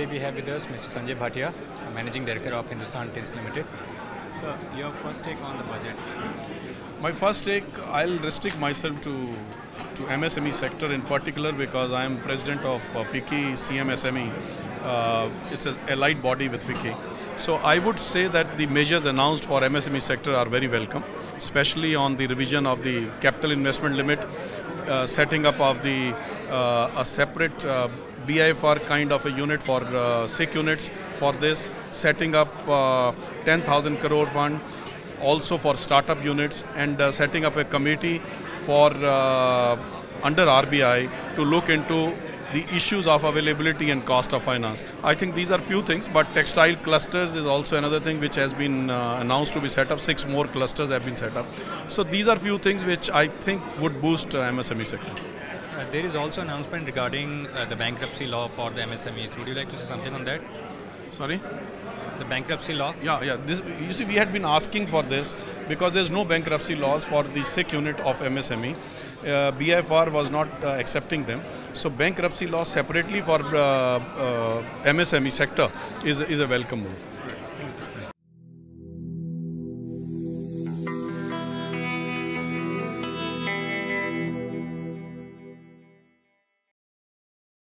today we have with us Mr. Sanjay Bhatia, Managing Director of Hindustan Tints Limited. So, your first take on the budget? My first take, I'll restrict myself to to MSME sector in particular because I am president of uh, FICCI CMSME. Uh, it's a allied body with FICCI. So I would say that the measures announced for MSME sector are very welcome, especially on the revision of the capital investment limit, uh, setting up of the a separate uh, BIFR kind of a unit for uh, sick units for this, setting up uh, 10,000 crore fund also for startup units and uh, setting up a committee for uh, under RBI to look into the issues of availability and cost of finance. I think these are few things, but textile clusters is also another thing which has been uh, announced to be set up. Six more clusters have been set up. So these are few things which I think would boost uh, MSME sector. Uh, there is also announcement regarding uh, the bankruptcy law for the MSMEs. Would you like to say something on that? Sorry. The bankruptcy law? Yeah, yeah. This, you see, we had been asking for this because there's no bankruptcy laws for the sick unit of MSME. Uh, BIFR was not uh, accepting them. So bankruptcy law separately for uh, uh, MSME sector is, is a welcome move.